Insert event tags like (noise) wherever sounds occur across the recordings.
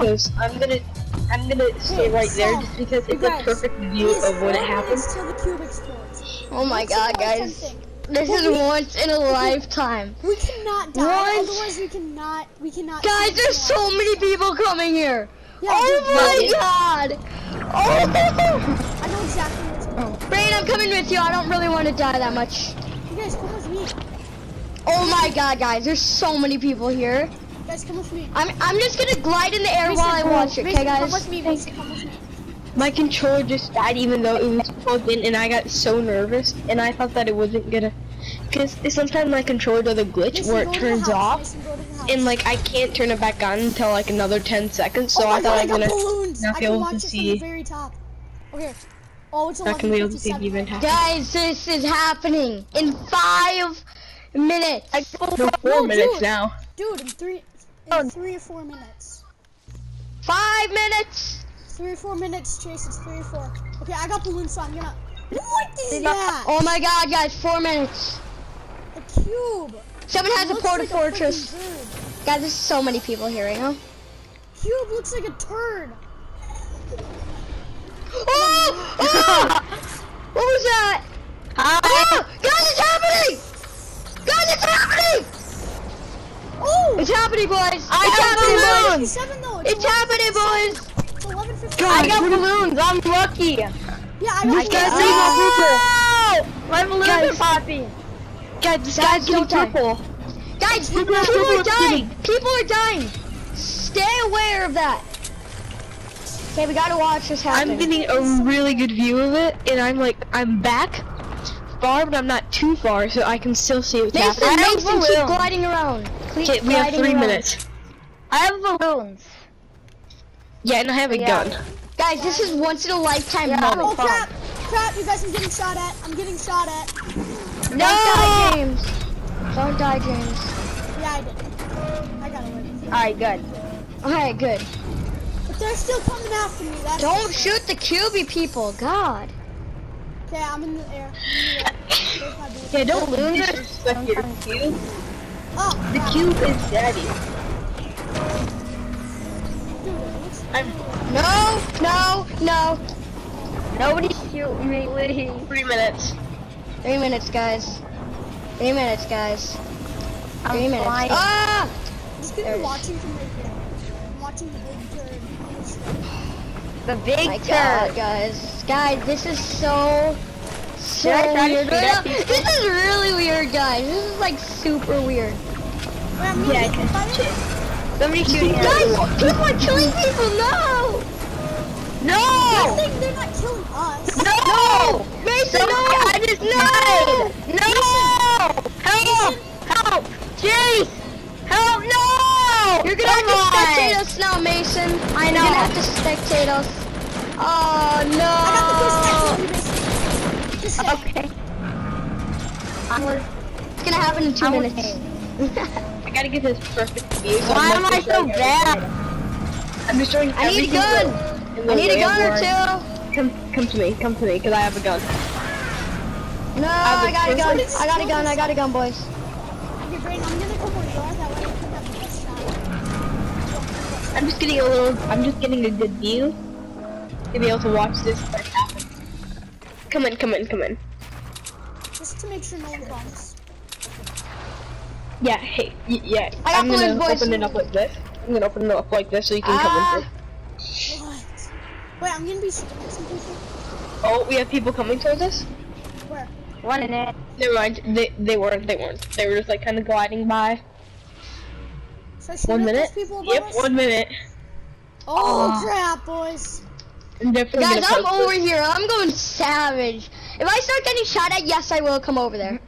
because I'm gonna I'm gonna stay Hey, right there just because you it's a perfect view of when it happened. Till the cube. Oh my What's god, guys. thing? This But is we- once in a lifetime. We cannot die. What? Otherwise, we cannot. We cannot. Guys, there's so one. many people coming here. Yeah, oh my really? god. Oh. I know exactly what's going on. Brain, I'm coming with you. I don't really want to die that much. You guys, come with me. Oh my god, guys. There's so many people here. You guys, come with me. I'm I'm just gonna glide in the air while I watch it, Mason, okay, Come guys? with me, Mason. Come with me. My controller just died even though it was plugged in and I got so nervous and I thought that it wasn't gonna because sometimes my controller does a glitch Mason, where it turns house. off Mason, go to the house. and like I can't turn it back on until like another 10 seconds so oh I thought God, I I was gonna balloons. not I be can able watch to it from see- the very top. Okay. Oh, it's not gonna be able to see 11:57. the event happen. Guys, this is happening in five minutes. No, four No, minutes dude. now. Dude, in three, in three or four minutes. Five minutes. Three or four minutes, Chase. It's three or four. Okay, I got balloons, so I'm gonna. What is that? Oh my god, guys, four minutes. A cube. Someone has a Looks porta like fortress. freaking turd. Guys, there's so many people here right now. Cube looks like a turd. Oh! oh! (laughs) what was that? Oh! Guys, it's happening! Guys, it's happening! Oh! It's happening, boys! It's I have happening, boys! balloons! 57 though. It's happening, boys! It's 11:57. I got balloons. I'm lucky. Yeah, I This got guy's balloons. getting purple. My balloons Guys. are popping. Guys, this Guys, guy's getting don't die. purple. Guys, People people are- are people are dying! kidding. People are dying! Stay aware of that! Okay, we gotta watch this happen. I'm getting a really good view of it, and I'm like, I'm back far, but I'm not too far, so I can still see what's Mason, happening. Mason, keep gliding around. Keep Okay, we have three around. minutes. I have balloons. Yeah, and I have a Yeah. gun. Guys, this is once in a lifetime Yeah. moment. Oh crap! Crap! You guys, I'm getting shot at. I'm getting shot at. No! Don't die, James. Don't die, James. Yeah, I did. I got away. Alright, good. Alright, good. But they're still coming after me. That's Don't shoot the QB people. God. Okay, I'm in the air. There's my boots. Yeah, don't lose are disrespect your sometimes- cube. Oh, The cube is daddy. Dude, it looks I'm No, no, no. Nobody shoot me, please. three minutes. Three minutes, guys. Three minutes, guys. I'm Three minutes. flying. Ah! I'm just There gonna it be watching from right here. I'm watching the big turd. The big My turd. God, guys. Guys, this is so Should I try to weird. shoot at No, people? This is really weird, guys. This is like super weird. Wait, Yeah, get hit by. Somebody shooting at Guys, me. people are killing people. No! No! think they're not killing us. No! Mason, no! I just died! No! Help! Help! Jeez! Help! No! You're gonna have to spectate on. us now, Mason. I know. You're gonna have to spectate us. Oh no! I got the first Just say. Okay. I'm It's gonna happen in 2 I'm minutes. (laughs) I gotta get this perfect view. so Why I'm am I so bad? I'm destroying I need a gun. I need a gun or two. Come, come to me, come to me, because I have a gun. No, I a got a gun. I got a gun. I got a gun, boys. I'm gonna come with yours. That way I can have the best shot. I'm just getting a little, I'm just getting a good view to be able to watch this. Come in, come in, come in. Just to make sure no one comes. Yeah, hey, y yeah. I got I'm gonna boys. open it up like this. I'm gonna open it up like this so you can Ah. come in. What? Wait, I'm gonna be shooting at some people. Oh, we have people coming towards us? Where? One in it. Never mind, they, they weren't, they weren't. They were just like kind of gliding by. Should I shoot One minute? those people above Yep, us? one minute. Oh, Oh. crap, boys. I'm definitely Guys, I'm over this. here. I'm going savage. If I start getting shot at, yes, I will come over there.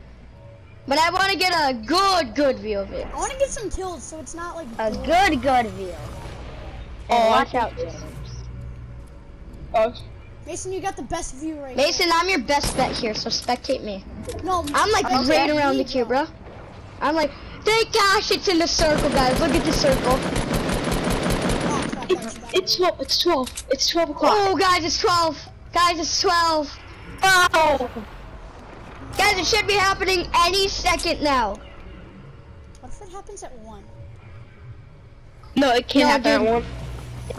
But I want to get a good, good view of it. I want to get some kills so it's not like. A boring. good, good view. Oh, And I watch out, it's- James. Oh, Mason, you got the best view right now. Mason, I'm your best bet here, so spectate me. No, I'm like Okay. right around the cube, bro. I'm like, thank gosh it's in the circle, guys. Look at the circle. Oh, crap, it's, that's bad. it's 12, it's 12, it's 12 o'clock. Oh, guys, it's 12. Guys, it's 12. Oh! Guys, it should be happening any second now. What if it happens at one? No, it can't No, happen at one.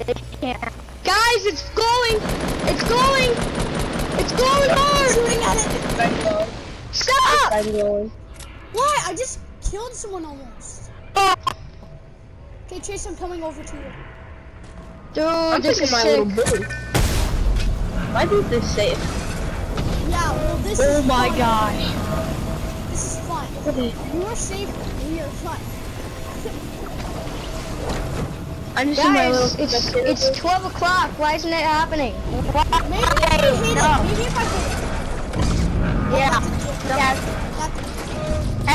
They can't. Guys, it's going! It's going! It's going hard! Shooting at it. Stop! I'm going. Why? I just killed someone almost. Oh. Okay, Chase, I'm coming over to you. Dude, I'm this is my sick. little boost. Why is this safe? Yeah, well, this Oh is my fun. gosh. This is fun. You are safe. We are fun. I'm just in my little Guys, it's it's 12 o'clock. Why isn't it happening? Maybe if I hit it. Maybe if I hit it. Yeah. That, Yes.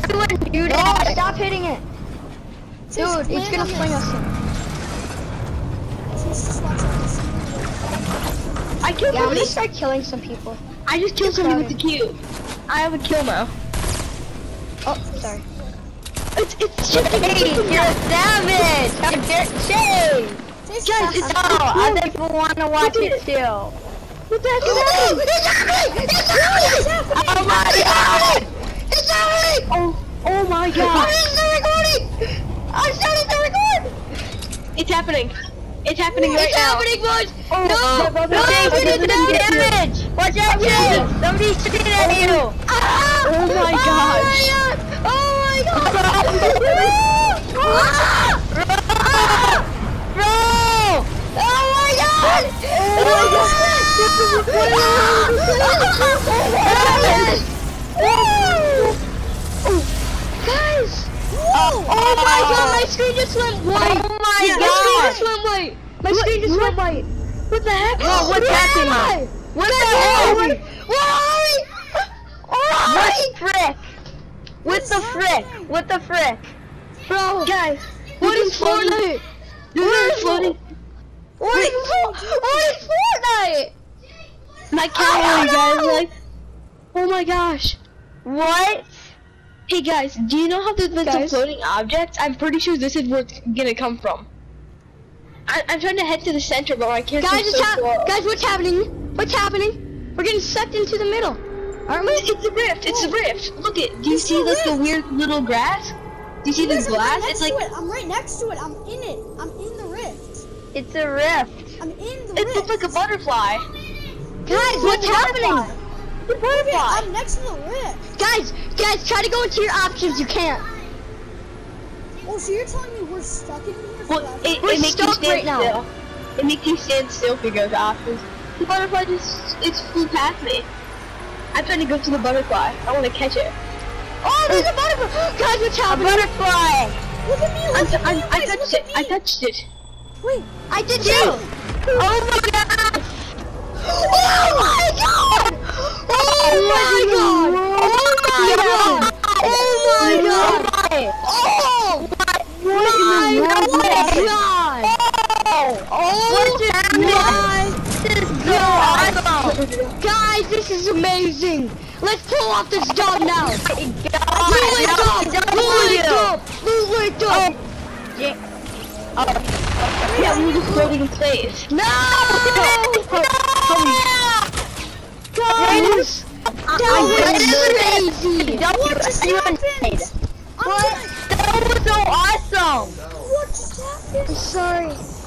Everyone do No, stop hitting it. Dude, it's land gonna on fling this. us I killed Yeah, I'm gonna start killing some people. I just killed somebody with the cube. I have a kill now. Oh, sorry. It's it's just Hey, you're a savage. How dare. Chase, Guys, it's- No, other people want to watch it too. What the heck is happening? Oh, it's happening! It's happening! Oh my god. It's happening! Oh, oh my god! I started recording! I started to record! It's happening. It's happening right It's now. It's happening, boys! Oh, no! my brother- No! my we did that! Damage. Watch out, Chase. Somebody's shooting at oh. you. Ah! Oh my gosh. Oh my god! Oh my god! Ah! Bro. Oh my god! Oh my god! Guys! Whoa! Oh my god, my screen just went white! Oh my my god. just went white! My screen just went white! What the heck? Bro, what's Where happening? am I? What the hell? Where are we? What frick? What the frick? What the frick? Bro, Guys, what is. Fortnite? This is is floating. What is, Fo- what is Fortnite? My camera, guys. Like, oh my gosh. What? Hey guys, do you know how there's been some floating objects? I'm pretty sure this is where it's gonna come from. I, I'm trying to head to the center, but I can't. Guys, so guys, what's happening? What's happening? We're getting sucked into the middle, aren't we? It's a rift. It's a oh. rift. Look it. Do you It's see like the weird little grass? Do you see Guys, the I'm right glass? It's like it. I'm right next to it. I'm in it. I'm in the rift. It's a rift. I'm in the it rift. looks like a butterfly. Guys, what's happening? The butterfly. I'm next to the rift. Guys, guys, try to go into your options. You can't. Oh, so you're telling me we're stuck in here Well, it, We're it makes you stuck stand right now. still. It makes you stand still if you go to options. The butterfly just it flew past me. I'm trying to go to the butterfly. I want to catch it. Oh, there's a butterfly. Guys, what's A butterfly. Look at me, I'm, look at I'm, me, I touched it. I touched it. Wait, I did too. Oh my god. Oh my god! Oh my god! Oh my god! Oh my god! Oh my god! Oh What's oh, happening? my This is so awesome. Guys, this is amazing! Let's pull off this dog now! God, Loot it up! Loot it up! Loot it up! Yeah, we were just floating in space. No! Guys! That was crazy! what just happened? What? Gonna- That was so awesome. What just happened? I'm sorry.